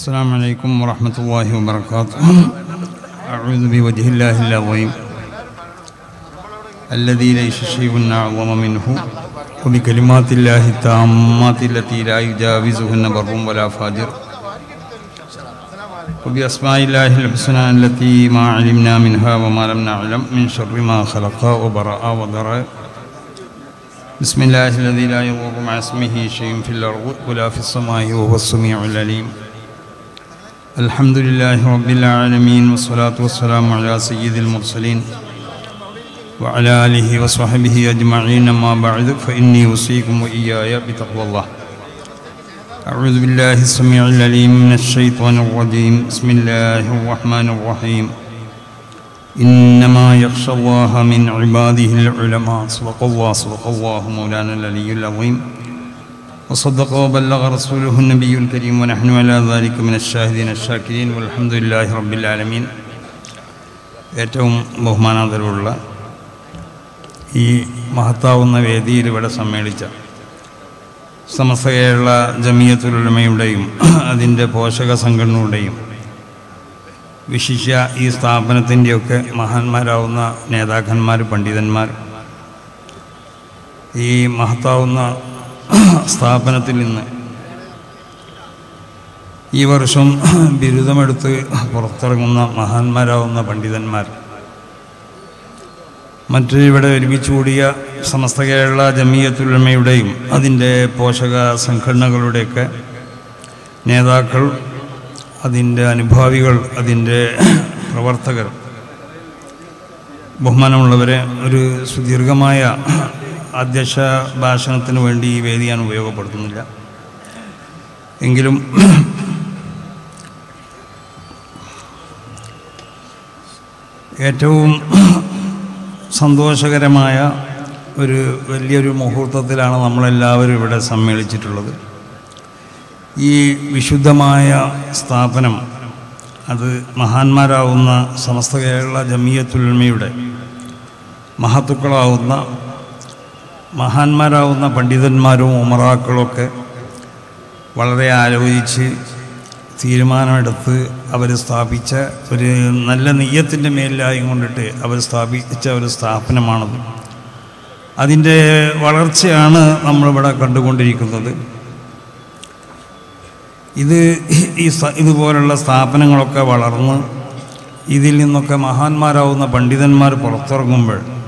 السلام عليكم ورحمة الله وبركاته. أعوذ بوجه الله العظيم. الذي ليس شيء أعظم منه وبكلمات الله التامات التي لا يجاوزهن بر ولا فاجر. وبأسماء الله الحسنى التي ما علمنا منها وما لم نعلم من شر ما خلق وبرأ وذرأ بسم الله الذي لا يضر مع اسمه شيء في الأرض ولا في السماء وهو السميع العليم. الحمد لله رب العالمين والصلاة والسلام على سيد المرسلين وعلى آله وصحبه أجمعين. أما بعد فإني أوصيكم وإياي بتقوى الله. أعوذ بالله السميع العليم من الشيطان الرجيم. بسم الله الرحمن الرحيم. إنما يخشى الله من عباده العلماء. صدق الله صدق الله مولانا العلي العظيم. وصدق وبلغ رسوله النبي الكريم ونحن على ذلك من الشاهدين الشاكرين والحمد لله رب العالمين ഏറ്റവും ബഹുമാനാന്തരമുള്ള ഈ മഹത്താവുന്ന വേദിയിൽ ഇവിടെ സമ്മേളിച്ച സമസ്ത കേരള ജമിയത്തുലമയുടെയും അതിൻ്റെ പോഷക സംഘടനയുടെയും വിശിഷ്യ ഈ സ്ഥാപനത്തിൻ്റെയൊക്കെ മഹാന്മാരാവുന്ന നേതാക്കന്മാർ പണ്ഡിതന്മാർ ഈ മഹത്താവുന്ന സ്ഥാപനത്തിൽ നിന്ന് ഈ വർഷം ബിരുദമെടുത്ത് പുറത്തിറങ്ങുന്ന മഹാന്മാരാവുന്ന പണ്ഡിതന്മാർ മറ്റ് ഇവിടെ ഒരുമിച്ച് കൂടിയ സമസ്ത കേരള ജമീയത്തുലമയുടെയും അതിന്റെ പോഷക സംഘടനകളുടെയൊക്കെ നേതാക്കൾ അതിന്റെ അനുഭാവികൾ അതിന്റെ പ്രവർത്തകർ ബഹുമാനമുള്ളവരെ ഒരു സുദീർഘമായ അധ്യക്ഷ ഭാഷണത്തിന് വേണ്ടി ഈ വേദി ഞാൻ ഉപയോഗപ്പെടുത്തുന്നില്ല. എങ്കിലും ഏറ്റവും സന്തോഷകരമായ ഒരു വലിയൊരു മുഹൂർത്തത്തിലാണ് നമ്മളെല്ലാവരും ഇവിടെ സമ്മേളിച്ചിട്ടുള്ളത്. ഈ വിശുദ്ധമായ സ്ഥാപനം അത് മഹാന്മാരാവുന്ന സമസ്ത കേരള ജമീയത്തുൽമയുടെ മഹത്തുക്കളാവുന്ന മഹാന്മാരാവുന്ന പണ്ഡിതന്മാരും ഉമറാക്കളൊക്കെ വളരെ ആലോചിച്ച് തീരുമാനമെടുത്ത് അവർ സ്ഥാപിച്ച ഒരു നല്ല നെയ്യത്തിന്റെ മേലിലായും കൊണ്ടിട്ട് അവർ സ്ഥാപിച്ച ഒരു സ്ഥാപനമാണത്. അതിന്റെ വളർച്ചയാണ് നമ്മളിവിടെ കണ്ടുകൊണ്ടിരിക്കുന്നത്. ഇത് ഈ ഇതുപോലുള്ള സ്ഥാപനങ്ങളൊക്കെ വളർന്ന് ഇതിൽ നിന്നൊക്കെ മഹാന്മാരാവുന്ന പണ്ഡിതന്മാർ പുറത്തിറങ്ങുമ്പോൾ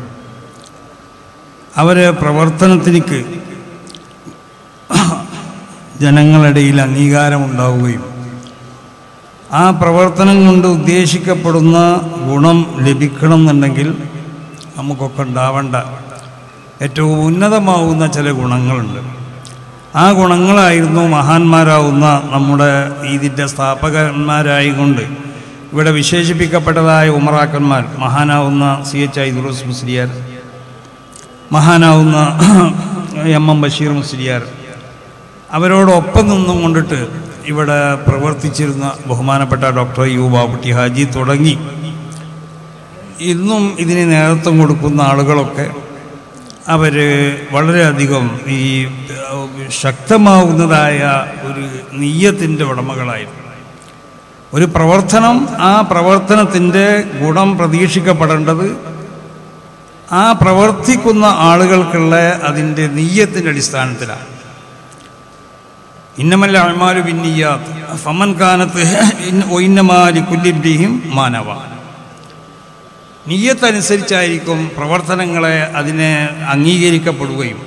അവരെ പ്രവർത്തനത്തിലേക്ക് ജനങ്ങളിടയിൽ അംഗീകാരമുണ്ടാവുകയും ആ പ്രവർത്തനം കൊണ്ട് ഉദ്ദേശിക്കപ്പെടുന്ന ഗുണം ലഭിക്കണം എന്നുണ്ടെങ്കിൽ നമുക്കൊക്കെ ഉണ്ടാവേണ്ട. ഏറ്റവും ഉന്നതമാവുന്ന ചില ഗുണങ്ങളുണ്ട്. ആ ഗുണങ്ങളായിരുന്നു മഹാന്മാരാവുന്ന നമ്മുടെ ഇതിന്റെ സ്ഥാപകന്മാരായിക്കൊണ്ട് ഇവിടെ വിശേഷിപ്പിക്കപ്പെട്ടതായ ഉമറാക്കന്മാർ മഹാനാവുന്ന C H Aidarus Musliyar. മഹാനാവുന്ന M M Basheer Musliyar. അവരോടൊപ്പം നിന്നും കൊണ്ടിട്ട് ഇവിടെ പ്രവർത്തിച്ചിരുന്ന ബഹുമാനപ്പെട്ട ഡോക്ടർ യു ബാബുട്ടി ഹാജി തുടങ്ങി. ഇന്നും ഇതിന് നേതൃത്വം കൊടുക്കുന്ന ആളുകളൊക്കെ അവർ വളരെയധികം ഈ ശക്തമാവുന്നതായ ഒരു നെയ്യത്തിന്റെ ഉടമകളായിരുന്നു. ഒരു പ്രവർത്തനം ആ പ്രവർത്തനത്തിന്റെ ഗുണം പ്രതീക്ഷിക്കപ്പെടേണ്ടത് ആ പ്രവർത്തിക്കുന്ന ആളുകൾക്കുള്ള അതിന്റെ നീയത്തിന്റെ അടിസ്ഥാനത്തിലാണ്. ഇന്നമല്ല അമാലു ബിന്നിയാത്ത് ഫമൻ കാനത്ത് ഒയിന്നമാലി കുല്ലിന്റെയും മാനവ. നീയത്തനുസരിച്ചായിരിക്കും പ്രവർത്തനങ്ങളെ അതിനെ അംഗീകരിക്കപ്പെടുകയും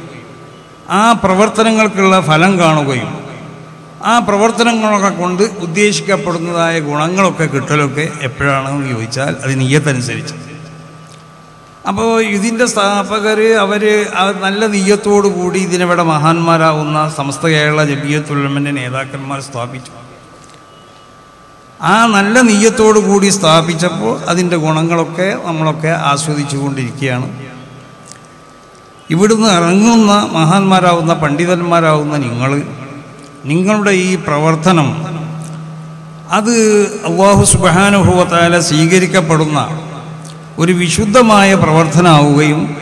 ആ പ്രവർത്തനങ്ങൾക്കുള്ള ഫലം കാണുകയും ആ പ്രവർത്തനങ്ങളൊക്കെ കൊണ്ട് ഉദ്ദേശിക്കപ്പെടുന്നതായ ഗുണങ്ങളൊക്കെ കിട്ടലൊക്കെ എപ്പോഴാണെന്ന് ചോദിച്ചാൽ അത് നീയത്തനുസരിച്ച്. അപ്പോൾ ഇതിന്റെ സ്ഥാപകർ അവർ നല്ല നീയത്തോടു കൂടി ഇതിനിവിടെ മഹാന്മാരാവുന്ന സമസ്ത കേരള ജബിയത്തുള്ളമന്റെ നേതാക്കന്മാർ സ്ഥാപിച്ചു. ആ നല്ല നീയത്തോടു കൂടി സ്ഥാപിച്ചപ്പോൾ അതിന്റെ ഗുണങ്ങളൊക്കെ നമ്മളൊക്കെ ആസ്വദിച്ചു കൊണ്ടിരിക്കുകയാണ് ഇവിടുന്ന് ഇറങ്ങുന്ന മഹാന്മാരാവുന്ന പണ്ഡിതന്മാരാവുന്ന നിങ്ങൾ നിങ്ങളുടെ ഈ പ്രവർത്തനം അത് അള്ളാഹു സുബാനുഭവത്താല സ്വീകരിക്കപ്പെടുന്ന ഒരു വിശുദ്ധമായ പ്രവർത്തനമാവുകയും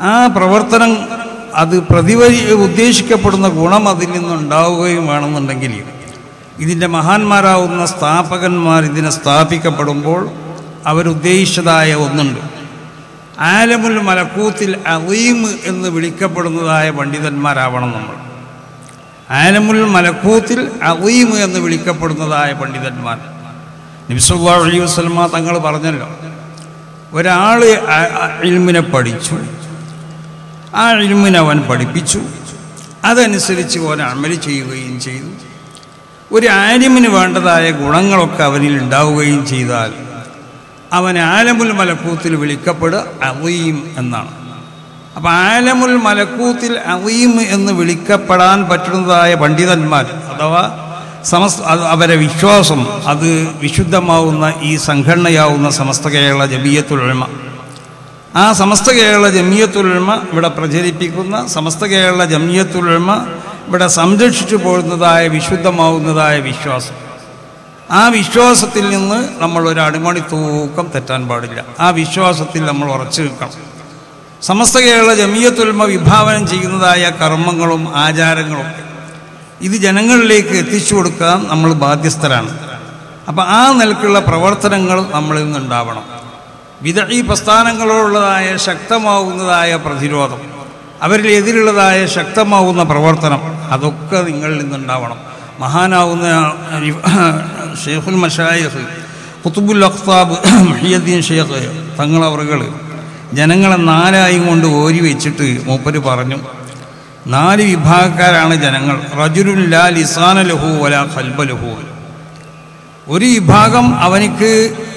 ആ പ്രവർത്തനം അത് പ്രതിവരി ഉദ്ദേശിക്കപ്പെടുന്ന ഗുണം അതിൽ നിന്നുണ്ടാവുകയും വേണമെന്നുണ്ടെങ്കിൽ ഇതിന്റെ മഹാന്മാരാവുന്ന സ്ഥാപകന്മാർ ഇതിനെ സ്ഥാപിക്കപ്പെടുമ്പോൾ അവരുദ്ദേശിച്ചതായ ഒന്നുണ്ട്. ആലമുൽ മലക്കൂത്തിൽ അലീം എന്ന് വിളിക്കപ്പെടുന്നതായ പണ്ഡിതന്മാരാവണം നമ്മൾ. ആലമുൽ മലക്കൂത്തിൽ അലീം എന്ന് വിളിക്കപ്പെടുന്നതായ പണ്ഡിതന്മാർ. നബിസുല്ലാ അലൈഹി വസ്ലമ തങ്ങൾ പറഞ്ഞല്ലോ ഒരാൾ ഇൽമിനെ പഠിച്ചു. ആ ഇൽമിനെ അവൻ പഠിപ്പിച്ചു. അതനുസരിച്ച് അവൻ അമൽ ചെയ്യുകയും ചെയ്തു. ഒരു ആലിമിന് വേണ്ടതായ ഗുണങ്ങളൊക്കെ അവനിൽ ഉണ്ടാവുകയും ചെയ്താൽ അവൻ ആലമുൽ മലക്കൂത്തിൽ വിളിക്കപ്പെടുക അവയും എന്നാണ്. അപ്പം ആലമുൽ മലക്കൂത്തിൽ അവയും എന്ന് വിളിക്കപ്പെടാൻ പറ്റുന്നതായ പണ്ഡിതന്മാർ അഥവാ സമസ്ത അവരെ വിശ്വാസം അത് വിശുദ്ധമാവുന്ന ഈ സംഘടനയാവുന്ന സമസ്ത കേരള ജമീയത്തുലമ ആ സമസ്ത കേരള ജമീയത്തുലമ ഇവിടെ പ്രചരിപ്പിക്കുന്ന സമസ്ത കേരള ജമീയത്തുലമ ഇവിടെ സംരക്ഷിച്ചു പോരുന്നതായ വിശുദ്ധമാവുന്നതായ വിശ്വാസം. ആ വിശ്വാസത്തിൽ നിന്ന് നമ്മൾ ഒരു അടിമണി തൂക്കം തെറ്റാൻ പാടില്ല. ആ വിശ്വാസത്തിൽ നമ്മൾ ഉറച്ചു നിൽക്കണം. സമസ്ത കേരള ജമീയത്തുൽമ വിഭാവനം ചെയ്യുന്നതായ കർമ്മങ്ങളും ആചാരങ്ങളും ഇത് ജനങ്ങളിലേക്ക് എത്തിച്ചു കൊടുക്കാൻ നമ്മൾ ബാധ്യസ്ഥരാണ്. അപ്പം ആ നിലക്കുള്ള പ്രവർത്തനങ്ങൾ നമ്മളിൽ നിന്നുണ്ടാവണം. വിത ഈ പ്രസ്ഥാനങ്ങളോടുള്ളതായ ശക്തമാവുന്നതായ പ്രതിരോധം അവരിൽ എതിരുള്ളതായ ശക്തമാവുന്ന പ്രവർത്തനം അതൊക്കെ നിങ്ങളിൽ നിന്നുണ്ടാവണം. മഹാനാവുന്ന ഷെയ്ഖുൽ മഷായഹ് കുത്തുബുൽ അഖ്താബ് മഹിയദ്ദീൻ ഷെയ്ഖ് തങ്ങളവറുകൾ ജനങ്ങളെ നാലായും കൊണ്ട് ഓരി വെച്ചിട്ട് മൂപ്പര് പറഞ്ഞു നാല് വിഭാഗക്കാരാണ് ജനങ്ങൾ. റജുലുൻ ലാ ലിസാന ലഹു വല ഖൽബ ലഹു. ഒരു വിഭാഗം അവനിക്ക്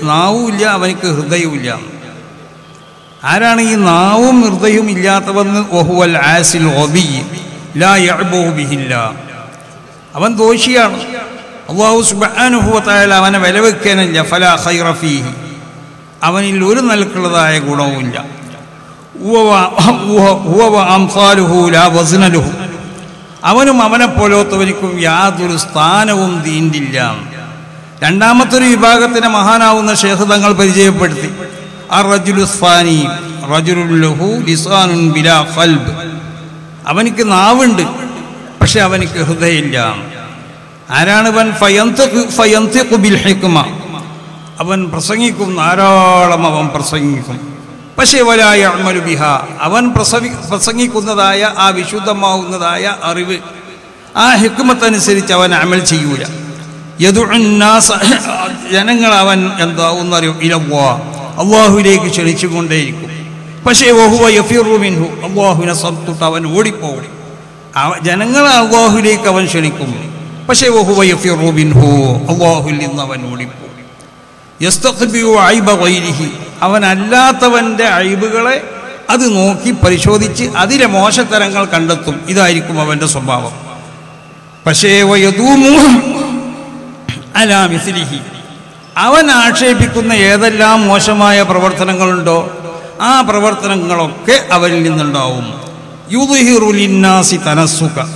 നാവുമില്ല അവനിക്ക് ഹൃദയവുമില്ല ആരാണ് ഈ നാവും ഹൃദയവും ഇല്ലാത്തവെന്ന്? ഒഹുവൽ ആസിൽ ഒബി ലാ യഅ്ബുഹു ബിഹില്ല. അവൻ ദോഷിയാണ്. അള്ളാഹു സുബ്ഹാനഹുവതആല അവനെ വിലവെക്കാനില്ല. ഫലാ ഖൈറ ഫീഹി. അവനിൽ ഒരു നിലക്കുള്ളതായ ഗുണവുമില്ല. അവനും അവനെ പോലോത്തവനിക്കും യാതൊരു സ്ഥാനവും തീണ്ടില്ല രണ്ടാമത്തൊരു വിഭാഗത്തിന് മഹാനാവുന്ന ഷേഖ് തങ്ങൾ പരിചയപ്പെടുത്തി. അവനിക്ക് നാവുണ്ട് പക്ഷെ അവനിക്ക് ഹൃദയമില്ല. ആരാണ് അവൻ അവൻ പ്രസംഗിക്കും ധാരാളം അവൻ പ്രസംഗിക്കും. പക്ഷേ വലായ അമലു ബിഹ അവൻ പ്രസവി പ്രസംഗിക്കുന്നതായ ആ വിശുദ്ധമാവുന്നതായ അറിവ് ആ ഹെക്കുമത്തനുസരിച്ച് അവൻ അമൽ ചെയ്യൂല. യദുന്നാസ ജനങ്ങൾ അവൻ എന്താവുന്നറിയോ ഇലവ്വാ അള്ളാഹുവിലേക്ക് ക്ഷണിച്ചുകൊണ്ടേയിരിക്കും. പക്ഷേ ഓഹുവ യഫീറു മിൻഹു അള്ളാഹുവിനെ സ്വത്തുട്ട് അവൻ ജനങ്ങൾ ജനങ്ങളെ അള്ളാഹുലേക്ക് അവൻ ക്ഷണിക്കും. പക്ഷേ ഓഹുവ യഫീറു മിൻഹു അള്ളാഹുവിൽ അവൻ ഓടിപ്പോകും. യസ്തഖ്ബിയു അവൻ അല്ലാത്തവന്റെ അഴിബുകളെ അത് നോക്കി പരിശോധിച്ച് അതിലെ മോശത്തരങ്ങൾ കണ്ടെത്തും. ഇതായിരിക്കും അവന്റെ സ്വഭാവം. പക്ഷേ അലാമിസിലിഹി അലാ മിസ്ലിഹി. അവൻ ആക്ഷേപിക്കുന്ന ഏതെല്ലാം മോശമായ പ്രവർത്തനങ്ങളുണ്ടോ ആ പ്രവർത്തനങ്ങളൊക്കെ അവരിൽ നിന്നുണ്ടാവും. യുദ്ഹിറുലിന്നാസി തനസുക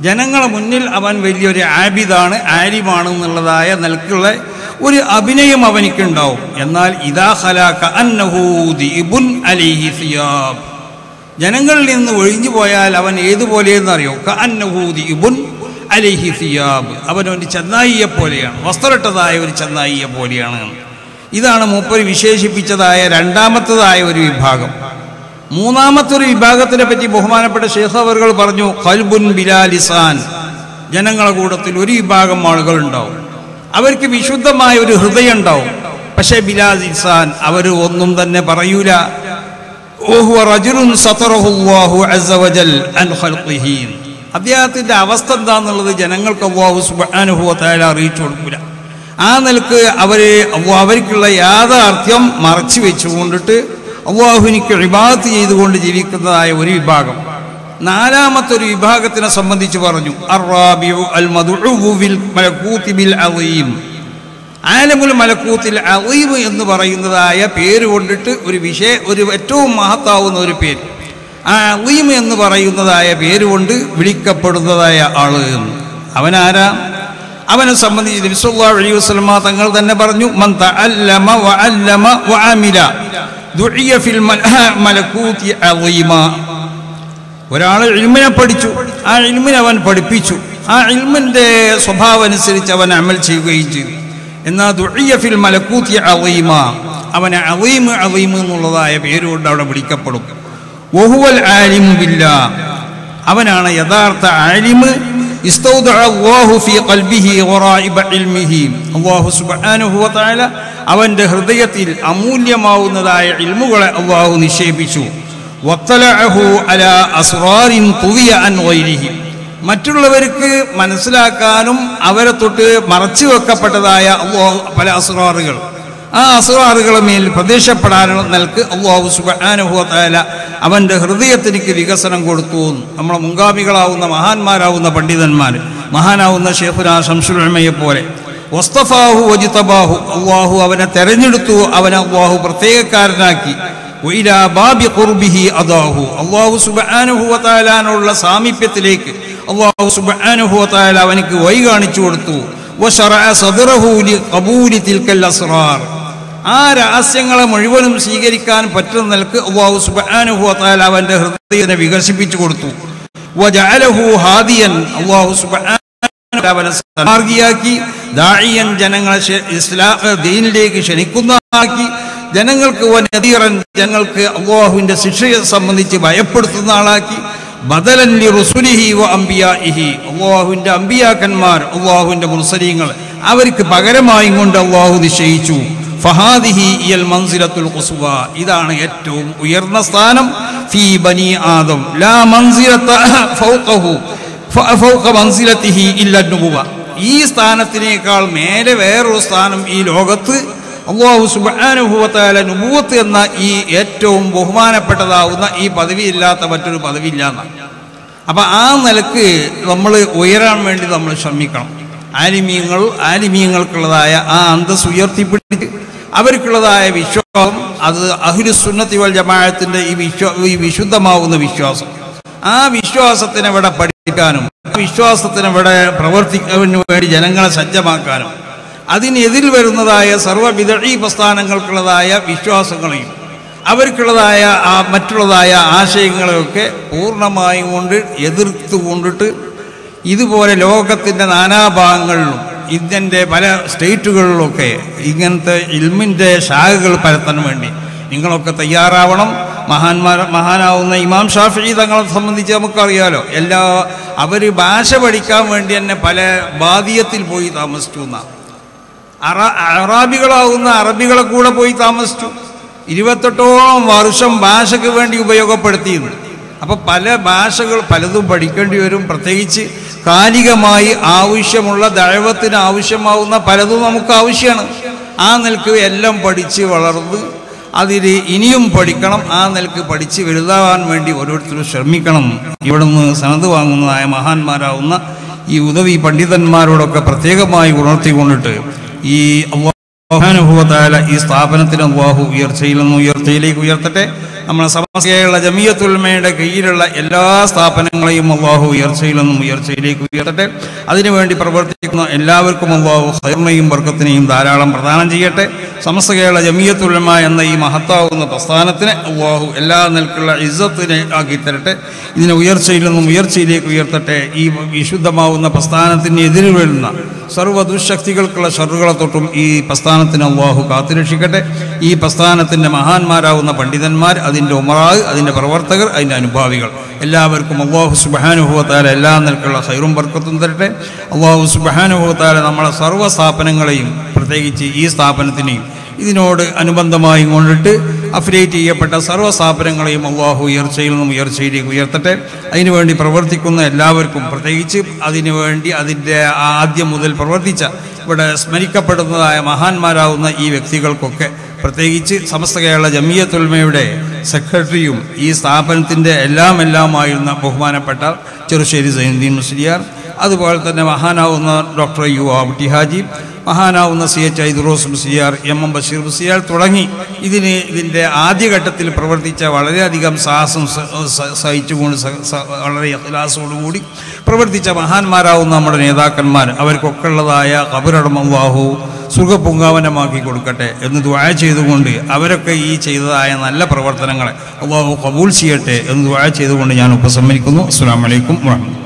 ജനങ്ങളെ മുന്നിൽ അവൻ വലിയൊരു ആബിദാണ് ആരിമാണ് എന്നുള്ളതായ നിലക്കുള്ള ഒരു അഭിനയം അവനിക്കുണ്ടാവും. എന്നാൽ ഇതാ ഹലാക്ക അന്നഹൂദിബുൻ അലിഹി സിയാബ് ജനങ്ങളിൽ നിന്ന് ഒഴിഞ്ഞു പോയാൽ അവൻ ഏതുപോലെയെന്നറിയോ ക അന്നഹൂദിബുൻ അലിഹി സിയാബ് അവൻ ഒരു ചെന്നായിയെ പോലെയാണ്. വസ്ത്രമിട്ടതായ ഒരു ചെന്നായിയെ പോലെയാണ്. ഇതാണ് മൂപ്പര് വിശേഷിപ്പിച്ചതായ രണ്ടാമത്തതായ ഒരു വിഭാഗം. മൂന്നാമത്തെ ഒരു വിഭാഗത്തിനെ പറ്റി ബഹുമാനപ്പെട്ട ഷേഖ് അവർകൾ പറഞ്ഞു ഖൽബുൻ ബിലാലിസാൻ ജനങ്ങളുടെ കൂട്ടത്തിൽ ഒരു വിഭാഗം ആളുകൾ ഉണ്ടാവും. അവർക്ക് വിശുദ്ധമായ ഒരു ഹൃദയം ഉണ്ടാവും പക്ഷേ ഇസാൻ അവർ ഒന്നും തന്നെ പറയൂല. അദ്ദേഹത്തിന്റെ അവസ്ഥ എന്താന്നുള്ളത് ജനങ്ങൾക്ക് അറിയിച്ചു കൊടുക്കൂല. ആ നിലയ്ക്ക് അവർ അവർക്കുള്ള യാഥാർത്ഥ്യം മറച്ചു വെച്ചുകൊണ്ടിട്ട് അള്ളാഹുവിനിക്ക് വിഭാഗത്ത് ചെയ്തുകൊണ്ട് ജീവിക്കുന്നതായ ഒരു വിഭാഗം. നാലാമത്തെ ഒരു വിഭാഗത്തിനെ സംബന്ധിച്ച് പറഞ്ഞു. ആലമുൽ മലക്കൂത്തിൽ അളീം എന്ന് പറയുന്നതായ പേര് കൊണ്ടിട്ട് ഒരു വിഷയ ഒരു ഏറ്റവും മഹത്താവുന്ന ഒരു പേര്. ആ അളീം എന്ന് പറയുന്നതായ പേര് കൊണ്ട് വിളിക്കപ്പെടുന്നതായ ആൾ അവനാരാ? അവനെ സംബന്ധിച്ച് നബി സല്ലല്ലാഹു അലൈഹി തങ്ങൾ തന്നെ പറഞ്ഞു മൻ വഅല്ലമ ദുഇയ ഫിൽ മലക്കൂത്തി ഒരാൾ ഇൽമിനെ പഠിച്ചു. ആ ഇൽമിനെ അവൻ പഠിപ്പിച്ചു. ആ ഇൽമിന്റെ സ്വഭാവം അനുസരിച്ച് അവൻ അമൽ ചെയ്യുകയും ചെയ്തു. എന്നാൽ ദുഴിയഫിൽ മലക്കൂത്തിയ അവീമ അവനെ അവീമ് അവീമ് എന്നുള്ളതായ പേരുകൊണ്ട് അവിടെ വിളിക്കപ്പെടും. ഒഹുവൽ ആലിം ബില്ല. അവനാണ് യഥാർത്ഥ ആലിമ്. അവന്റെ ഹൃദയത്തിൽ അമൂല്യമാവുന്നതായ ഇൽമുകളെ അള്ളാഹു നിക്ഷേപിച്ചു. മറ്റുള്ളവർക്ക് മനസ്സിലാക്കാനും അവരെ തൊട്ട് മറച്ചു വെക്കപ്പെട്ടതായ പല അസുറാറുകൾ. ആ അസ്റാറുകളെ മേൽ പ്രദേശപ്പെടാനുള്ള നിലയ്ക്ക് അള്ളാഹു സുബാനുഭവത്തായ അവന്റെ ഹൃദയത്തിനിക്ക് വികസനം കൊടുത്തു. നമ്മളെ മുങ്കാമികളാവുന്ന മഹാന്മാരാവുന്ന പണ്ഡിതന്മാർ മഹാനാവുന്ന ഷേഖുന ശംസുരമയെ പോലെ. വസ്തഫാഹു വജിതബാഹു അള്ളാഹു അവനെ തെരഞ്ഞെടുത്തു അവനെ അള്ളാഹു പ്രത്യേകക്കാരനാക്കി. അള്ളാഹു സുബ്ഹാനഹു വതആലാനുള്ള സാമീപ്യത്തിലേക്ക് അള്ളാഹു സുബ്ഹാനഹു അവനക്ക് വഴി കാണിച്ചു കൊടുത്തു. ആ രഹസ്യങ്ങളെ മുഴുവനും സ്വീകരിക്കാൻ പറ്റുന്ന നിലയ്ക്ക് അള്ളാഹു സുബ്ഹാനഹു വതആല അവന്റെ ഹൃദയത്തെ വികസിപ്പിച്ചു കൊടുത്തു. അള്ളാഹു വതആല അവനെ സന്മാർഗിയാക്കി ദാഇയൻ ജനങ്ങളെ ദീനിലേക്ക് ക്ഷണിക്കുന്ന ആക്കി ജനങ്ങൾക്ക് വനതീറൻ ഞങ്ങൾക്ക് അള്ളാഹുവിന്റെ ശിക്ഷയെ സംബന്ധിച്ച് ഭയപ്പെടുത്തുന്ന ആളാക്കി. ബദലല്ലി റുസുലിഹി വ അംബിയാഇഹി. അള്ളാഹുവിന്റെ അമ്പിയാക്കന്മാർ അള്ളാഹുവിന്റെ മുർസലീങ്ങൾ അവർക്ക് പകരമായും കൊണ്ട് അള്ളാഹു നിശ്ചയിച്ചു. ഫഹാദിഹി ഇയൽ മൻസിലത്തുൽ ഖുസ്വ. ഇതാണ് ഏറ്റവും ഉയർന്ന സ്ഥാനം. ഫീ ബനി ആദം. ലാ മൻസിലത ഫൗഖഹു. ഫൗഖ മൻസിലതിഹി ഇല്ല നുബുവ. ഈ സ്ഥാനത്തിനേക്കാൾ മേലെ വേറൊരു സ്ഥാനം ഈ ലോകത്ത് അള്ളാഹു സുബാനുഭവത്താല നുബൂത്ത് എന്ന ഈ ഏറ്റവും ബഹുമാനപ്പെട്ടതാവുന്ന ഈ പദവി ഇല്ലാത്ത മറ്റൊരു പദവി ഇല്ലാന്നാണ് അപ്പൊ ആ നിലയ്ക്ക് നമ്മൾ ഉയരാൻ വേണ്ടി നമ്മൾ ശ്രമിക്കണം. ആലിമീങ്ങൾ ആലിമീങ്ങൾക്കുള്ളതായ ആ അന്തസ് ഉയർത്തിപ്പിടിച്ച് അവർക്കുള്ളതായ വിശ്വാസം അത് അഹുരു സുന്നത്തി വൽ ജമാഅത്തിന്റെ ഈ വിശ്വ ഈ വിശുദ്ധമാവുന്ന വിശ്വാസം. ആ വിശ്വാസത്തിനെ ഇവിടെ പഠിക്കാനും ആ വിശ്വാസത്തിനെ ഇവിടെ വേണ്ടി ജനങ്ങളെ സജ്ജമാക്കാനും അതിനെതിൽ വരുന്നതായ സർവ വിദഴി പ്രസ്ഥാനങ്ങൾക്കുള്ളതായ വിശ്വാസങ്ങളെയും അവർക്കുള്ളതായ ആ മറ്റുള്ളതായ ആശയങ്ങളെയൊക്കെ പൂർണമായും കൊണ്ട് എതിർത്ത് കൊണ്ടിട്ട് ഇതുപോലെ ലോകത്തിന്റെ നാനാഭാഗങ്ങളിലും ഇന്ത്യന്റെ പല സ്റ്റേറ്റുകളിലൊക്കെ ഇങ്ങനത്തെ ഇൽമിന്റെ ശാഖകൾ പരത്താൻ വേണ്ടി നിങ്ങളൊക്കെ തയ്യാറാവണം. മഹാന്മാർ മഹാനാവുന്ന ഇമാം ഷാഫി തങ്ങളെ സംബന്ധിച്ച് നമുക്കറിയാലോ. എല്ലാ അവർ ഭാഷ പഠിക്കാൻ വേണ്ടി തന്നെ പല ബാദിയത്തിൽ പോയി താമസിച്ചു എന്നാണ്. അറ അറാബികളാവുന്ന അറബികളെ കൂടെ പോയി താമസിച്ചു. ഇരുപത്തെട്ടോളം വർഷം ഭാഷയ്ക്ക് വേണ്ടി ഉപയോഗപ്പെടുത്തിയിരുന്നു. അപ്പോൾ പല ഭാഷകൾ പലതും പഠിക്കേണ്ടി വരും. പ്രത്യേകിച്ച് കാലികമായി ആവശ്യമുള്ള ദൈവത്തിന് ആവശ്യമാവുന്ന പലതും നമുക്ക് ആവശ്യമാണ്. ആ നിലയ്ക്ക് എല്ലാം പഠിച്ച് വളർന്ന് അതിൽ ഇനിയും പഠിക്കണം. ആ നിലയ്ക്ക് പഠിച്ച് വലുതാവാൻ വേണ്ടി ഓരോരുത്തരും ശ്രമിക്കണം. ഇവിടുന്ന് സനത് വാങ്ങുന്നതായ മഹാന്മാരാവുന്ന ഈ ഉദവി പണ്ഡിതന്മാരോടൊക്കെ പ്രത്യേകമായി ഉണർത്തിക്കൊണ്ടിട്ട് ഈ അള്ളാഹുബാല ഈ സ്ഥാപനത്തിന് അള്ളാഹു ഉയർച്ചയിൽ നിന്ന് ഉയർച്ചയിലേക്ക് ഉയർത്തട്ടെ. നമ്മളെ സമസ്യയുള്ള ജമിയത്തുൽമയുടെ കീഴിലുള്ള എല്ലാ സ്ഥാപനങ്ങളെയും അള്ളാഹു ഉയർച്ചയിൽ നിന്നും ഉയർച്ചയിലേക്ക് ഉയർത്തട്ടെ. അതിനുവേണ്ടി പ്രവർത്തിക്കുന്ന എല്ലാവർക്കും അള്ളാഹു ഹൈർമയും വർക്കത്തിനെയും ധാരാളം പ്രദാനം ചെയ്യട്ടെ. സമസ്ത കേരള ജമീയത്തുലമ എന്ന ഈ മഹത്താവുന്ന പ്രസ്ഥാനത്തിന് അള്ളാഹു എല്ലാ നിലക്കുള്ള ഇസ്സത്തിനെ ആക്കി തരട്ടെ. ഇതിനെ ഉയർച്ചയിൽ നിന്നും ഉയർച്ചയിലേക്ക് ഉയർത്തട്ടെ. ഈ വിശുദ്ധമാവുന്ന പ്രസ്ഥാനത്തിന് എതിര് വരുന്ന സർവ ദുഃശക്തികൾക്കുള്ള ഷറുകളെ തൊട്ടും ഈ പ്രസ്ഥാനത്തിന് അള്ളാഹു കാത്തുരക്ഷിക്കട്ടെ ഈ പ്രസ്ഥാനത്തിന്റെ മഹാന്മാരാവുന്ന പണ്ഡിതന്മാർ അതിന്റെ ഉമറാവ് അതിന്റെ പ്രവർത്തകർ അതിന്റെ അനുഭാവികൾ എല്ലാവർക്കും അള്ളാഹു സുബാനുഭവത്താല എല്ലാ നിലക്കുള്ള സൈറും ബർക്കത്തും തരട്ടെ. അള്ളാഹു സുബാനുഭവത്താല നമ്മളെ സർവ സ്ഥാപനങ്ങളെയും പ്രത്യേകിച്ച് ഈ സ്ഥാപനത്തിനെയും ഇതിനോട് അനുബന്ധമായി കൊണ്ടിട്ട് അഫിലേറ്റ് ചെയ്യപ്പെട്ട സർവ സ്ഥാപനങ്ങളെയും അള്ളാഹു ഉയർച്ചയിൽ നിന്നും ഉയർച്ചയിലേക്ക് ഉയർത്തട്ടെ. അതിനുവേണ്ടി പ്രവർത്തിക്കുന്ന എല്ലാവർക്കും പ്രത്യേകിച്ച് അതിനുവേണ്ടി അതിന്റെ ആദ്യം മുതൽ പ്രവർത്തിച്ച ഇവിടെ സ്മരിക്കപ്പെടുന്നതായ മഹാന്മാരാവുന്ന ഈ വ്യക്തികൾക്കൊക്കെ പ്രത്യേകിച്ച് സമസ്ത കേരള ജമിയത്തുൽമയുടെ സെക്രട്ടറിയും ഈ സ്ഥാപനത്തിന്റെ എല്ലാം എല്ലാമായിരുന്ന ബഹുമാനപ്പെട്ട ചെറുശ്ശേരി സൈനുദ്ദീൻ മുസ്ലിയാർ അതുപോലെ തന്നെ മഹാനാവുന്ന doctor U Abutty Haji മഹാനാവുന്ന C H Aidarus Musliyar M M Basheer Musliyar തുടങ്ങി. ഇതിന് ഇതിന്റെ ആദ്യഘട്ടത്തിൽ പ്രവർത്തിച്ച വളരെയധികം സാഹസം സഹിച്ചുകൊണ്ട് വളരെ അഖിലാസോടുകൂടി പ്രവർത്തിച്ച മഹാന്മാരാവുന്ന നമ്മുടെ നേതാക്കന്മാർ അവർക്കൊക്കെ ഉള്ളതായ കബറടം അള്ളാഹു സുഖപുങ്കാവനമാക്കി കൊടുക്കട്ടെ എന്ന് ദ്വായ ചെയ്തുകൊണ്ട് അവരൊക്കെ ഈ ചെയ്തതായ നല്ല പ്രവർത്തനങ്ങളെ അള്ളാഹു കബൂൽ ചെയ്യട്ടെ എന്ന് ദ്വായ ചെയ്തുകൊണ്ട് ഞാൻ ഉപസമ്മതിക്കുന്നു അസ്സാം വലൈക്കും വാഹമത്തുള്ള